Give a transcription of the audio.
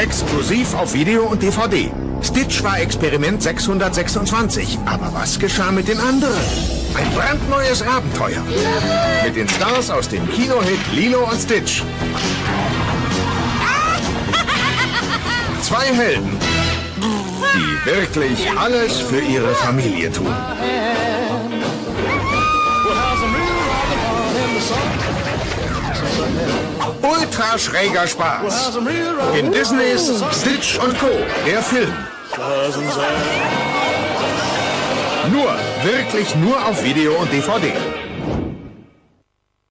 Exklusiv auf Video und DVD. Stitch war Experiment 626. Aber was geschah mit den anderen? Ein brandneues Abenteuer. Mit den Stars aus dem Kinohit Lilo und Stitch. Zwei Helden, die wirklich alles für ihre Familie tun. Ultra schräger Spaß. In Disneys Stitch und Co. Der Film. Nur, wirklich nur auf Video und DVD.